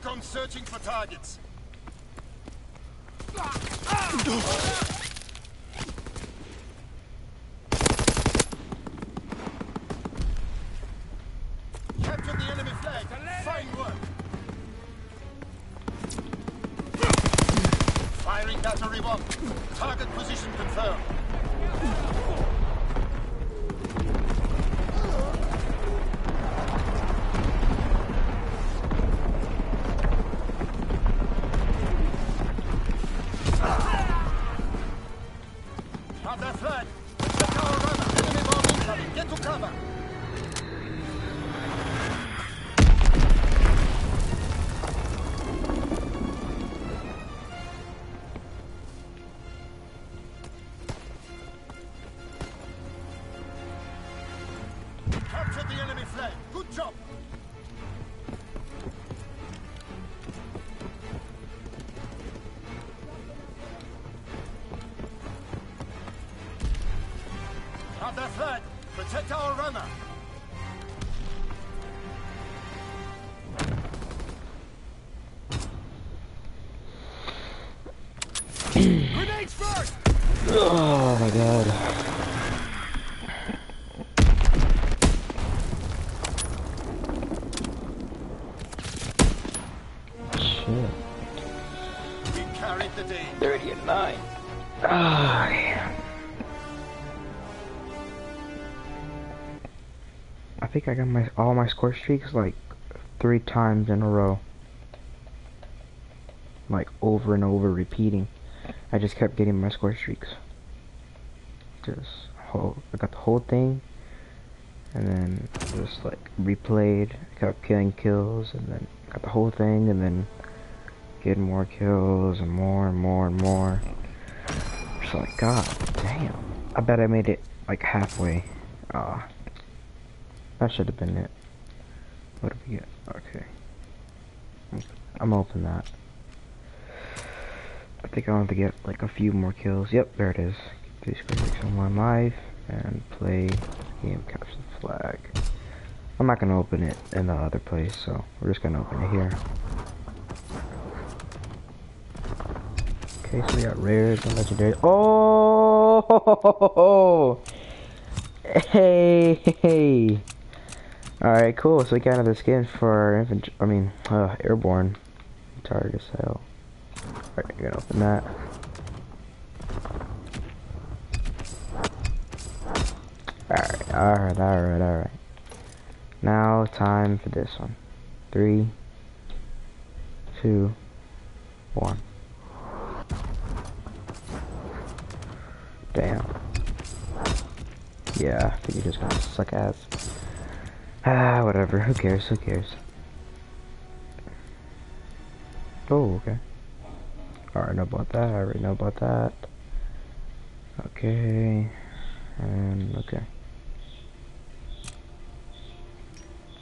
Recon searching for targets. Capture the enemy flag. Fine work. Firing battery one. Target position confirmed. Carried the day. 30 and 9. Ah, yeah. I think I got my all my score streaks like three times in a row. Like over and over repeating. I just kept getting my score streaks. Just whole I got the whole thing and then just like replayed, kept killing kills and then got the whole thing and then getting more kills and more and more and more. It's like god damn. I bet I made it like halfway. Ah. that should have been it. What did we get? Okay. I'm open that. I think I want to get like a few more kills. Yep, there it is. Square six on live and play game capture the flag. I'm not gonna open it in the other place, so we're just gonna open it here. Okay, so we got rares and legendary. Oh! Hey, hey. Alright, cool. So we got another skin for our infantry. I mean, uh, airborne. Tired as. Alright, you're gonna open that. Alright, alright, alright, alright. Now, time for this one. Three, two, one. Damn. Yeah, I think you're just gonna suck ass. Ah, whatever. Who cares? Who cares? Oh, okay. I know about that. I already know about that. Okay. And, okay.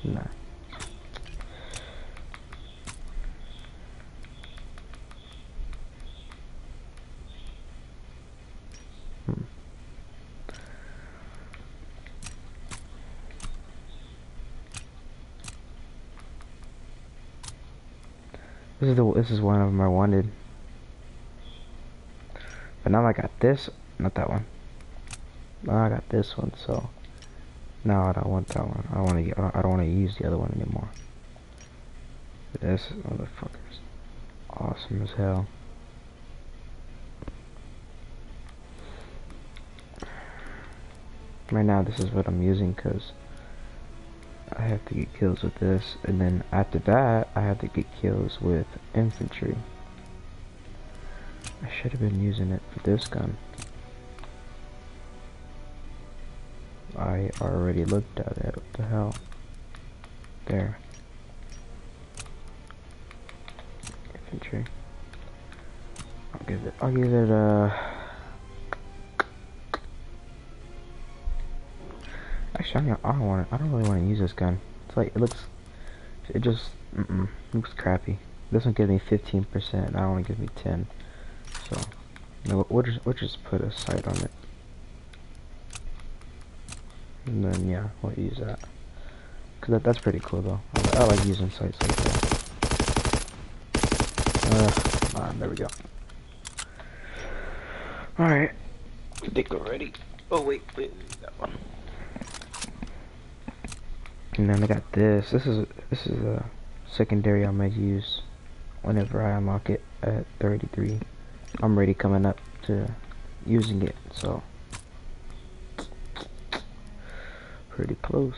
Nah. This is the this is one of them I wanted. But now I got this, not that one. Now I got this one, so no, I don't want that one. I want to. I don't want to use the other one anymore. This motherfucker's awesome as hell. Right now, this is what I'm using because I have to get kills with this, and then after that, I have to get kills with infantry. I should have been using it for this gun. I already looked at it. What the hell? There. Infantry. I'll give it. I'll give it uh I don't want. I don't really want to use this gun. It's like it looks. It just mm -mm, looks crappy. This one gives me 15%. I only give me 10. So, you know, we'll just we'll just put a sight on it. And then yeah, we'll use that. Cause that, that's pretty cool though. I, I like using sights like that. There we go. Alright. I think we're ready. Oh, wait, wait, that one. And then I got this. This is this is a secondary I might use whenever I unlock it at 33. I'm already coming up to using it, so pretty close.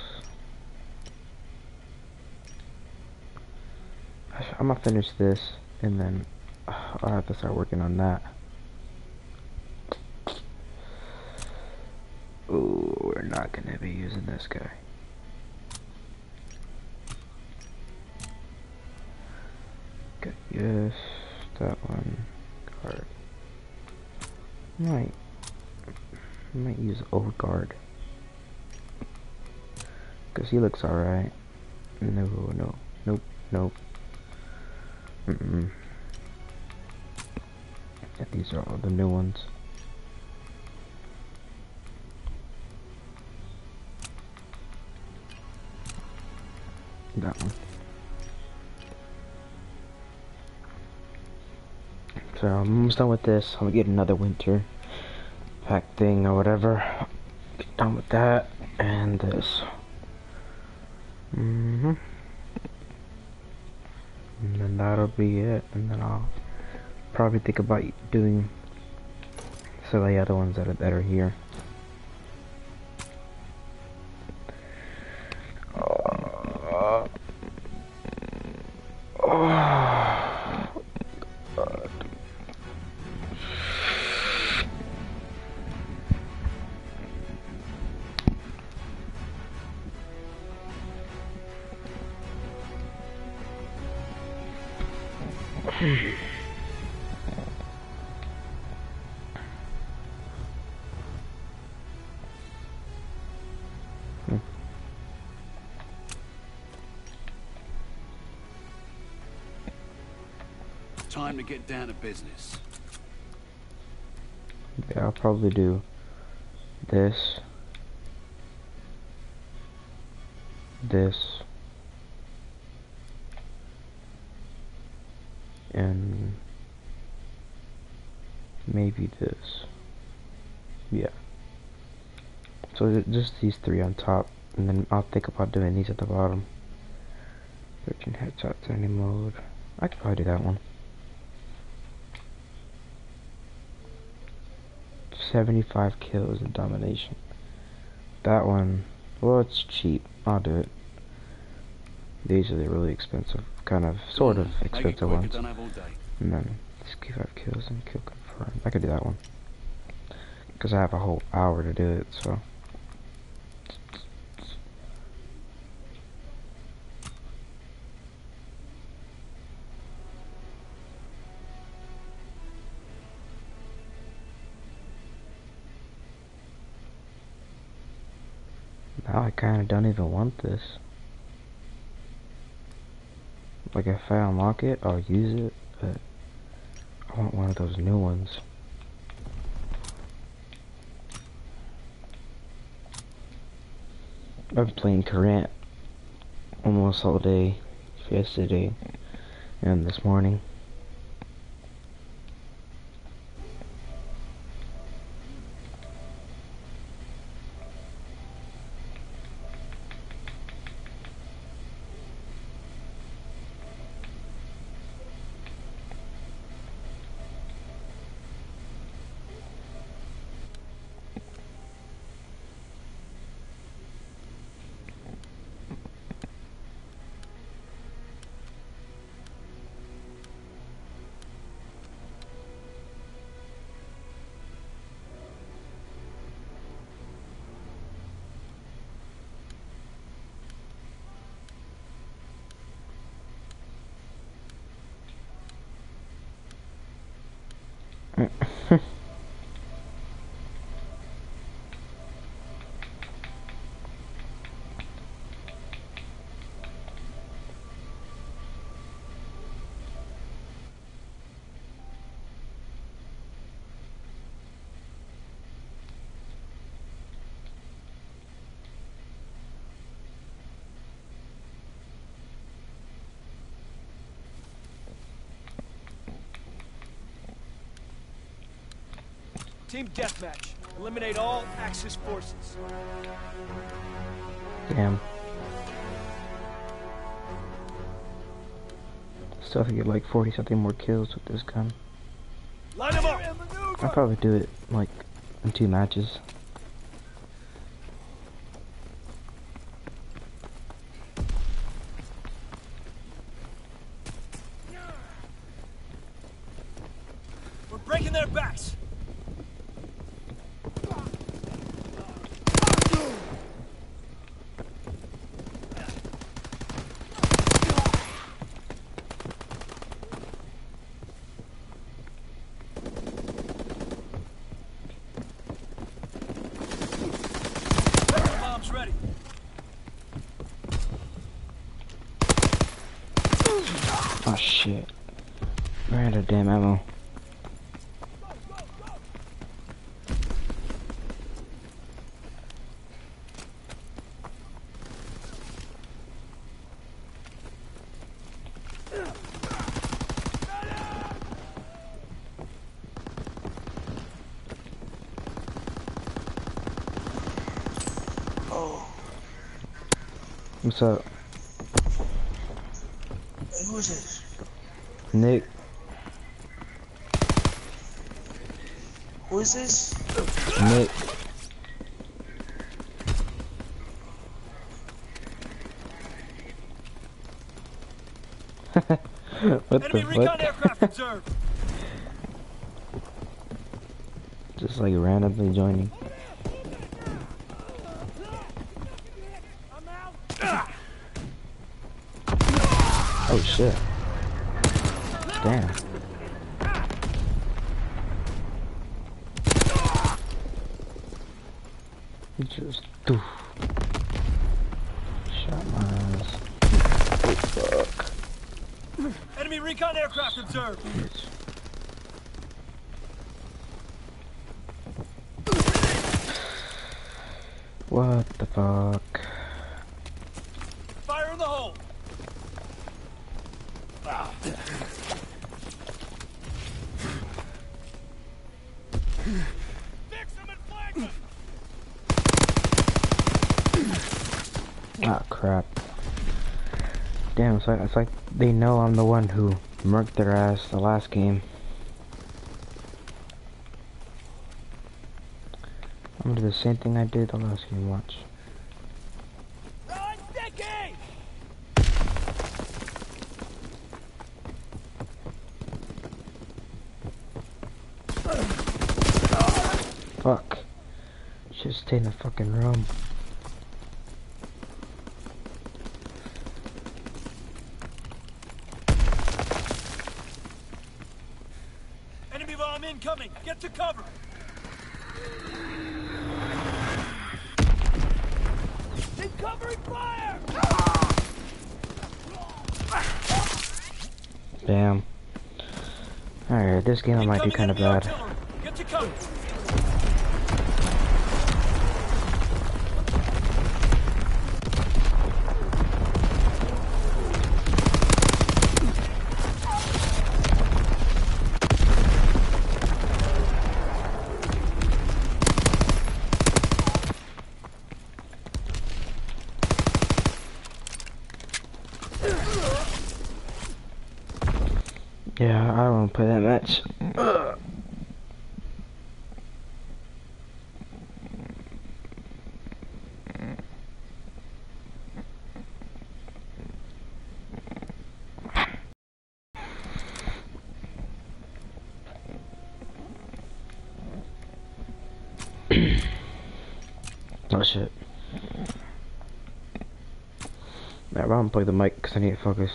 I'm gonna finish this and then uh, I'll have to start working on that. Ooh, we're not gonna be using this guy. Yes, that one card. Might might use old guard. Cause he looks alright. No, no, nope, nope. Mm -mm. These are all the new ones. That one. So I'm almost done with this. I'm gonna get another winter pack thing or whatever. Get done with that and this. Mm hmm And then that'll be it. And then I'll probably think about doing some of the other ones that are, that are here. Down to business. Yeah, I'll probably do this, this, and maybe this. Yeah. So ju- just these three on top, and then I'll think about doing these at the bottom. 13 headshots, any mode. I could probably do that one. 75 kills in domination. That one, well, it's cheap. I'll do it. These are the really expensive, kind of, sort of expensive ones. don't have all day. And then 65 kills and kill confirmed. I could do that one. Because I have a whole hour to do it, so. I kind of don't even want this. Like if I unlock it, I'll use it, but I want one of those new ones. I've been playing Current almost all day yesterday and this morning. Team deathmatch. Eliminate all Axis forces. Damn. Still have to get like 40 something more kills with this gun. Line them up. I'll probably do it like in two matches. We're breaking their backs. Bombs ready. Oh shit. Ran out of damn ammo. What's up? Who is this? Nick? Who is this? Nick? what Enemy the recon. Just like randomly joining. Oh shit. Damn. He just doof. Shot my ass. Oh fuck. Enemy recon aircraft observed. Bitch. What the fuck? Fire in the hole. Fix them and flag them. Ah crap. Damn, it's like, it's like they know I'm the one who murked their ass the last game. I'm gonna do the same thing I did the last game, watch. Fuck. Just stay in the fucking room. Enemy bomb incoming. Get to cover. Keep covering fire. Damn. Alright, this game might be kind of bad. Get to cover. Yeah, I don't want to play that match. Ugh. oh shit. Play the mic because I need to focus.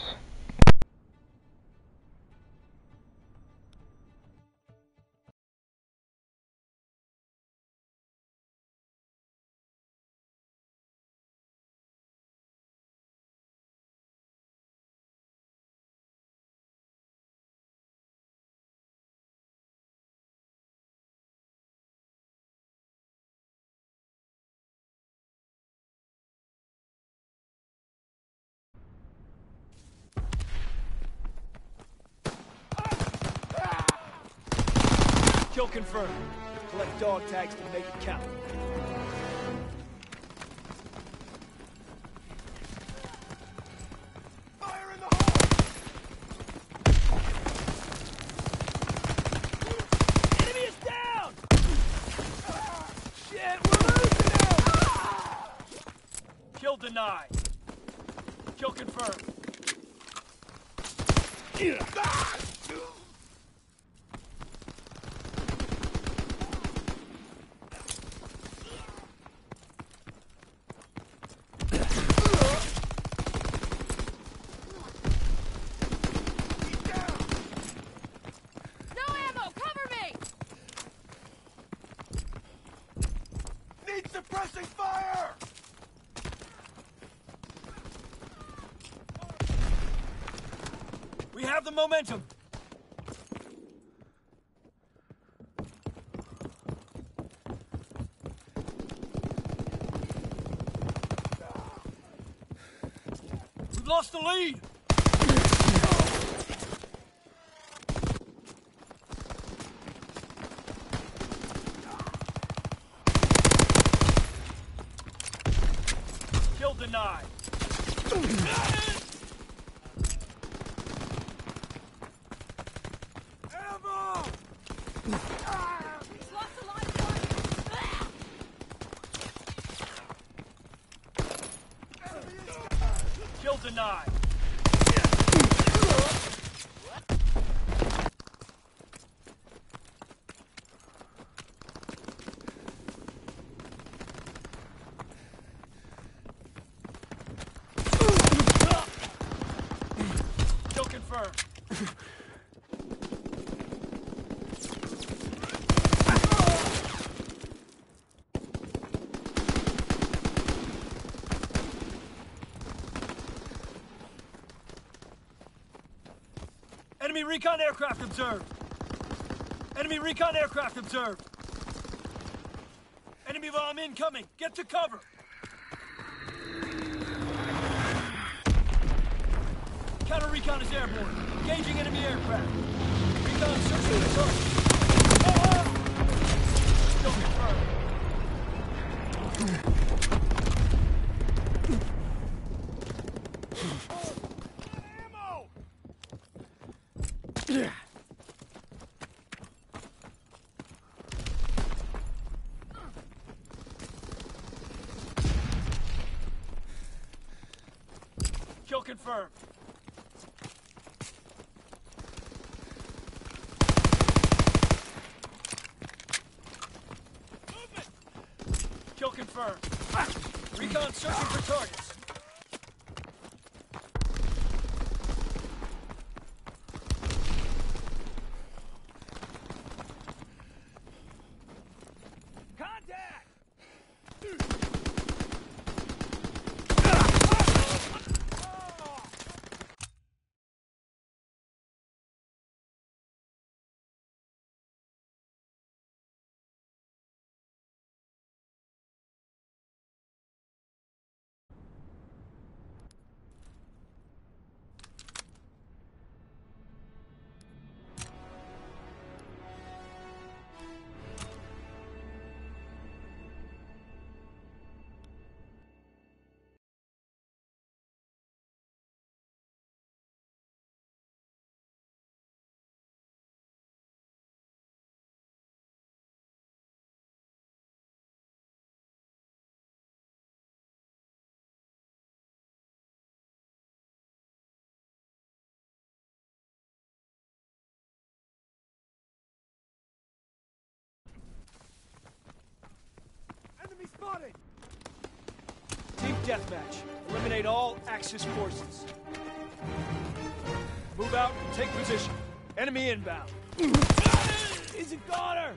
Kill confirmed. Collect dog tags to make it count. Fire in the hole! Enemy is down! Ah, shit, we're losing him! Kill denied. Kill confirmed. No ammo! Cover me! Need suppressing fire! We have the momentum. We've lost the lead. Kill denied. Ammo! He's lost the lifeline! Kill denied. Kill confirmed. Enemy recon aircraft observed. Enemy recon aircraft observed. Enemy bomb incoming. Get to cover. Counter recon is airborne. Engaging enemy aircraft. Recon searching the target. Ah! Still confirmed. Confirmed. Deathmatch. Eliminate all Axis forces. Move out and take position. Enemy inbound. He's a goner!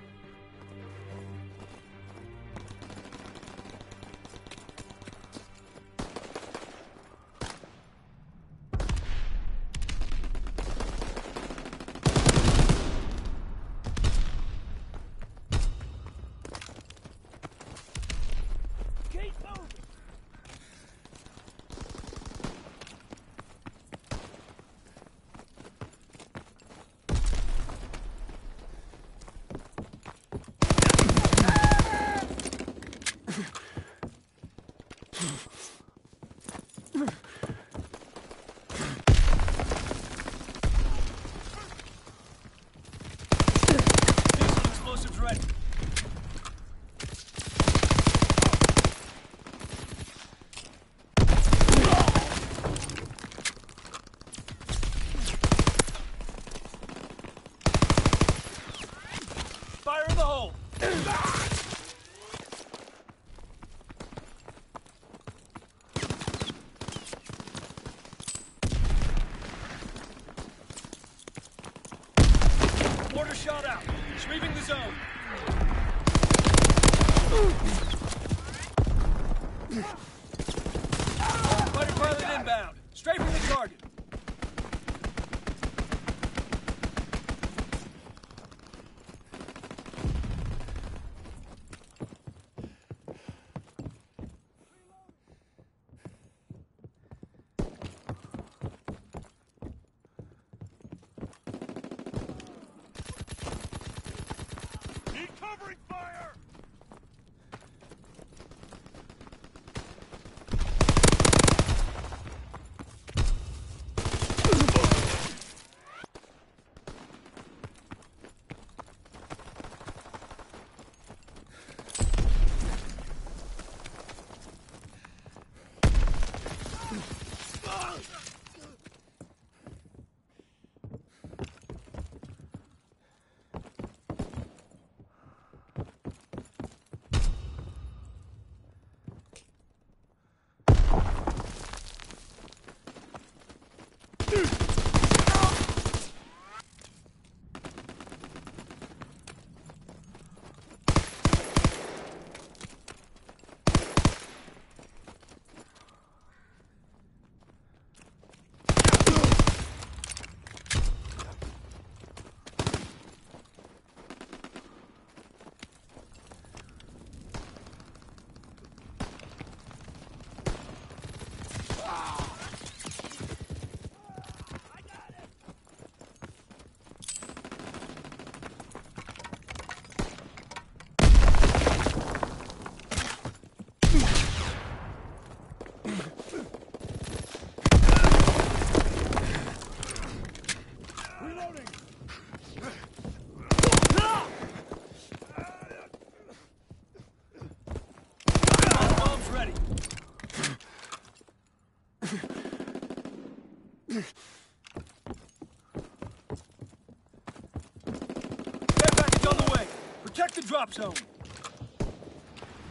drop zone.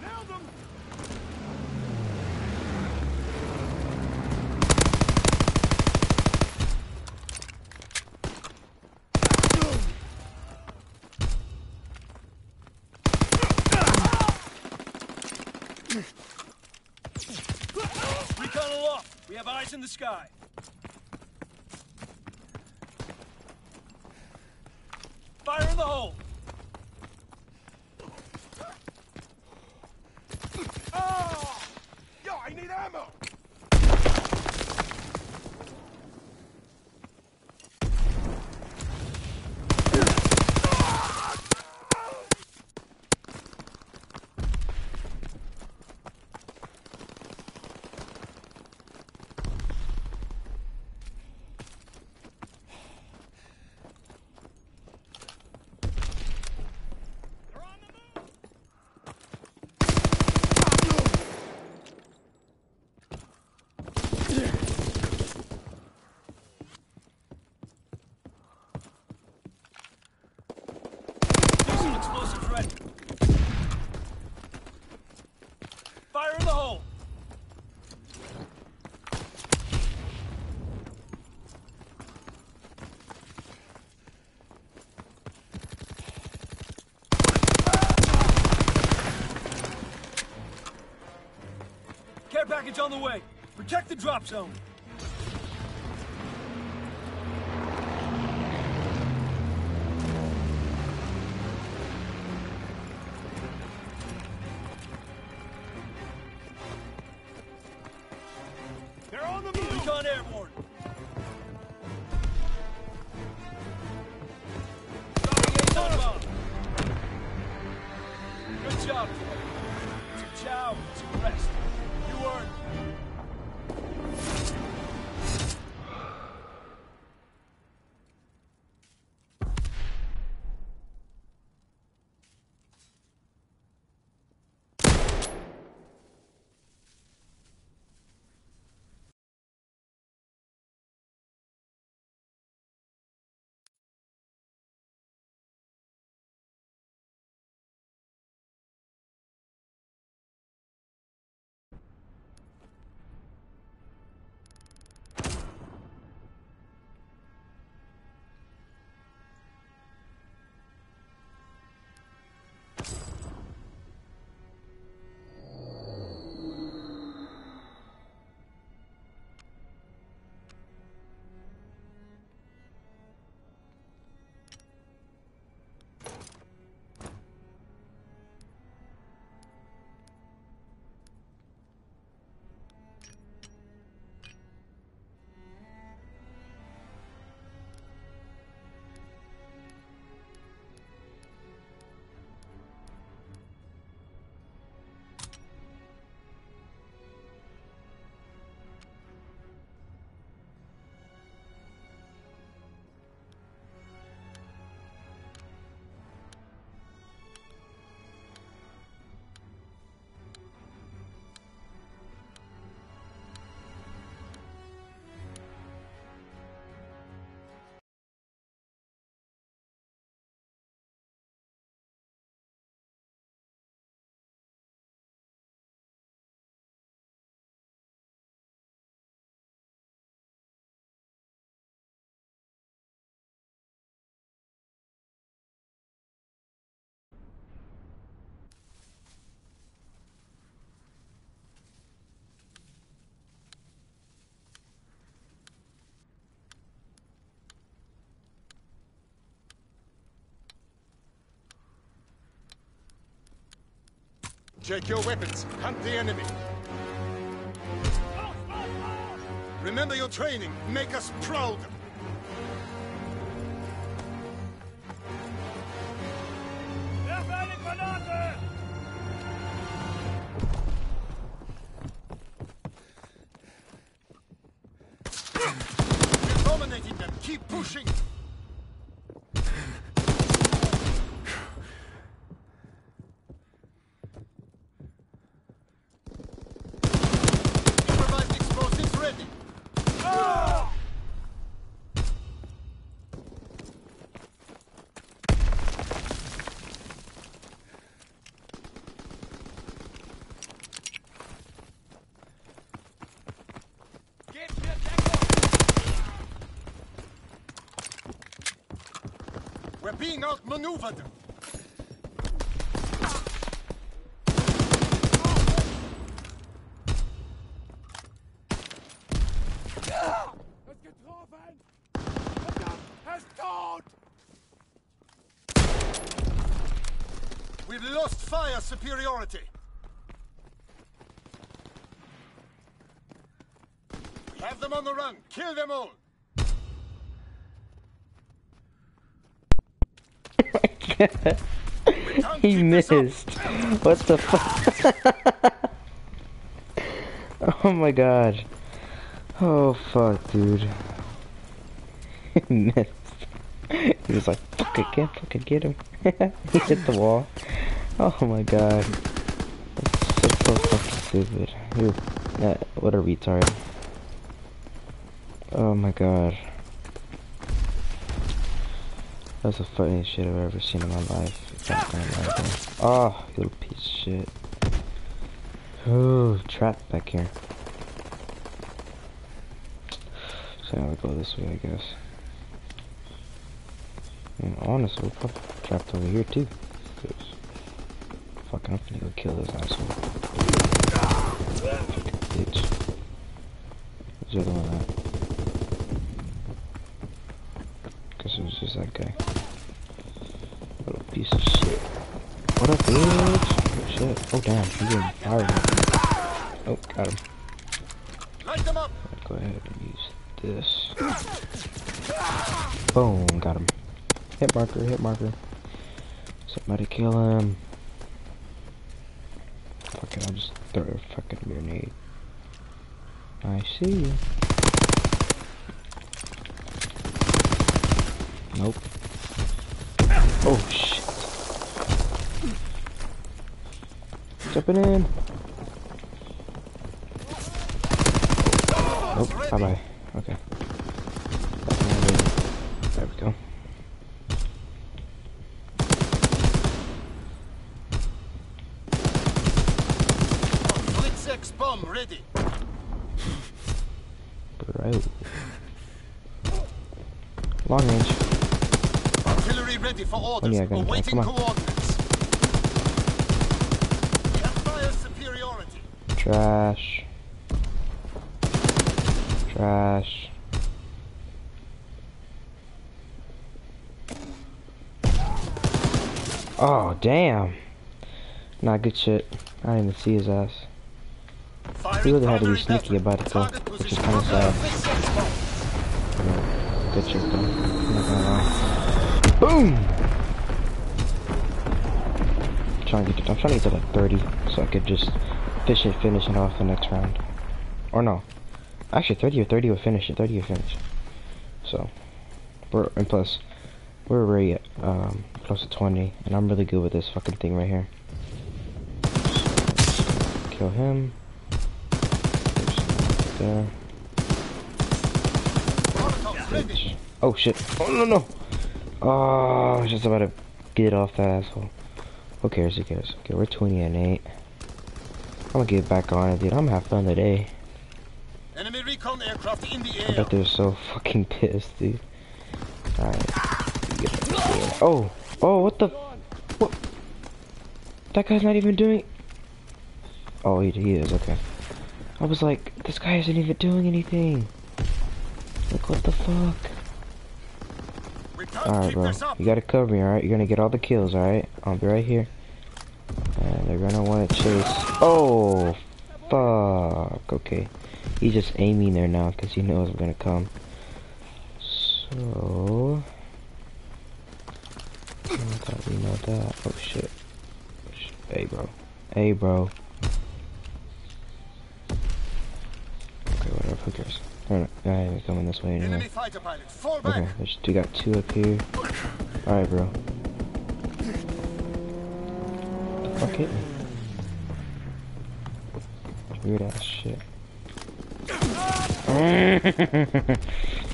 Nailed them! Recon aloft. We have eyes in the sky. Fire in the hole. on the way. Protect the drop zone. Check your weapons. Hunt the enemy. Remember your training. Make us proud. Them. Keep pushing. Improvised explosives ready. Get mir Deckung! We're being outmaneuvered. Er! We've lost fire superiority. Have them on the run. Kill them all. Can't he keep this up. missed. What the fuck? oh my god. Oh fuck, dude. he missed. He was like, fuck, I can't fucking get him. he hit the wall. Oh my god. That's, that's so fucking stupid. Who? That, what a retard. Oh my god. That's the funniest shit I've ever seen in my life. Oh, you little piece of shit. Oh, trapped back here. So now we go this way, I guess. And honestly, we're probably trapped over here too. fucking, I'm gonna go kill this asshole. Bitch. Who's the other one? Guess it was just that guy. Little piece of shit. What up, bitch? Oh shit. Oh damn, he's getting fired. Oh, got him. Light them up. Go ahead and use this. Boom, got him. Hit marker, hit marker. Somebody kill him. Fuck it, I'll just throw a fucking grenade. I see you. Nope. Oh shit. Jumping in. Nope, bye bye. Okay. There we go. Bomb ready. Bro. Long range. Artillery ready for orders. yeah. Awaiting coordinates. Trash. Trash. Oh, damn. Not good shit. I didn't even see his ass. He really had to be sneaky about it, though, which is kinda sad. Blitz Yeah, good shit, though. I'm not gonna lie. Boom! trying to get to, I'm trying to get to like 30 so I could just fish it, finish off the next round. Or no. Actually, 30 or 30 will finish it. 30 will finish. So, we're, and plus, we're already um, close to 20, and I'm really good with this fucking thing right here. Kill him. There. Bitch. Oh shit. Oh no no. Oh, I was just about to get off that asshole. Who cares? Who cares? Okay, we're 20 and 8. I'm gonna get back on it, dude. I'm gonna have fun today. Enemy recon aircraft in the I bet they're so fucking pissed, dude. Alright. Get back there. Oh! Oh, what the? What? That guy's not even doing. Oh, he, he is, okay. I was like, this guy isn't even doing anything. Like, what the fuck? Alright, bro. You gotta cover me, alright? You're gonna get all the kills, alright? I'll be right here. There They're gonna want to chase. Oh, fuck. Okay. He's just aiming there now because he knows we're gonna come. So. I thought we know that. Oh shit. Sh- Hey, bro. Hey, bro. Okay, whatever. Who cares? Not, I ain't coming this way anyway. Enemy fighter pilot, fall back. Okay, there's, we got two up here. Alright, bro. The fuck hit me? Weird ass shit.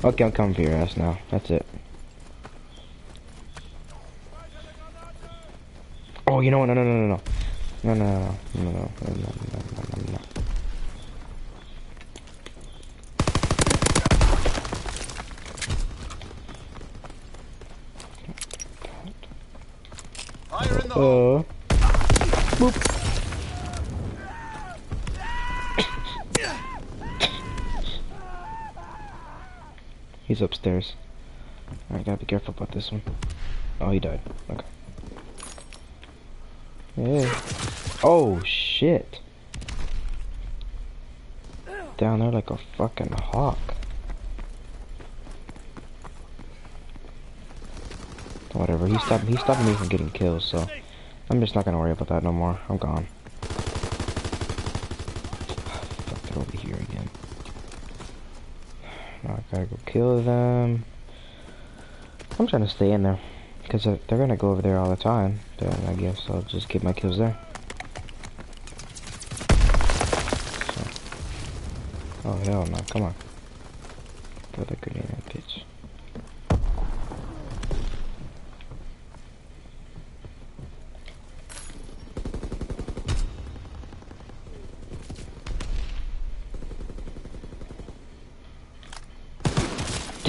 okay, I'm coming for your ass now. That's it. Oh, you know what? No, no, no, no, no. No, no, no, no, no, no, no, no, no, no, no. Fire in the hole. Uh. He's upstairs. I gotta be careful about this one. Oh, he died. Okay. Yeah. Oh, shit. Down there like a fucking hawk. Whatever. He stopped. He stopped me from getting kills, so I'm just not gonna worry about that no more. I'm gone. Fuck it over here again. Now I gotta go kill them. I'm trying to stay in there because they're, gonna go over there all the time. Then I guess I'll just get my kills there. So. Oh hell no! Come on. Throw the grenade in, bitch.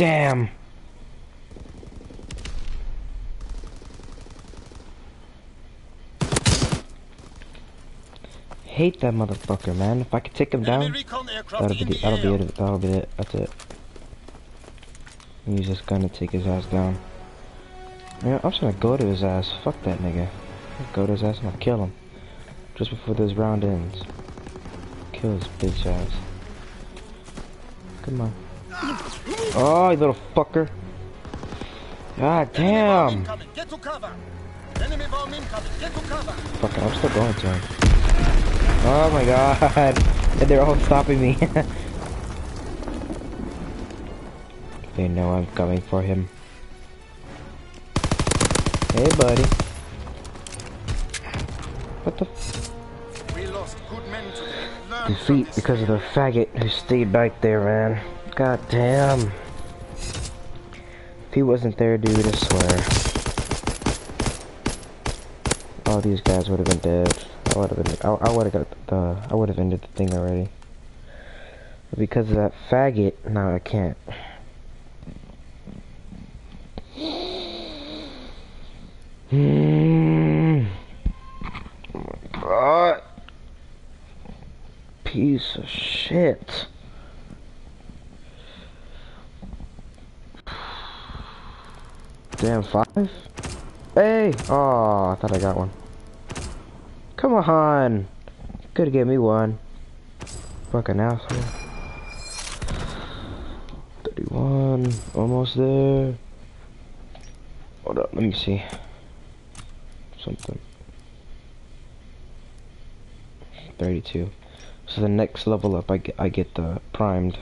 Damn. Hate that motherfucker, man. If I could take him down, that'll be the, that'll be it. That'll be it. That's it. He's just gonna take his ass down. Yeah, I'm just gonna go to his ass. Fuck that nigga. Go to his ass and I'll kill him. Just before this round ends. Kill his bitch ass. Come on. Oh, you little fucker. God damn. Get to cover. Enemy bomb incoming. Get to cover. Fuck it, I'm still going to him. Oh my god. They're all stopping me. they know I'm coming for him. Hey buddy. What the We lost good men today. Defeat because of the faggot who stayed back there, man. God damn. If he wasn't there, dude, I swear. All these guys would have been dead. I would have been. I, I would have got the. I would have ended the thing already. Because of that faggot, now I can't. Oh my god. Piece of shit. Damn, five? Hey! Oh, I thought I got one. Come on! Could have get me one. Fucking asshole. 31. Almost there. Hold up, let me see. Something. 32. So the next level up, I get, I get the primed.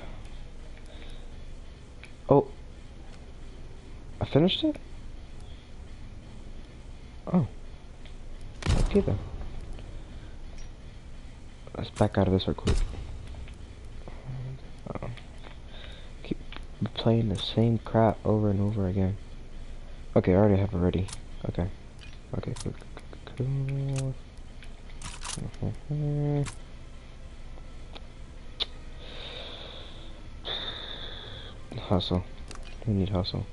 Oh. I finished it? Oh. Okay then. Let's back out of this real quick. -oh. Keep playing the same crap over and over again. Okay, I already have it ready. Okay. Okay, cool. Mhm. Hustle. We need hustle.